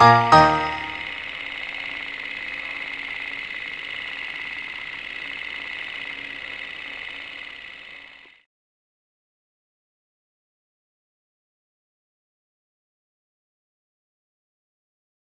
Música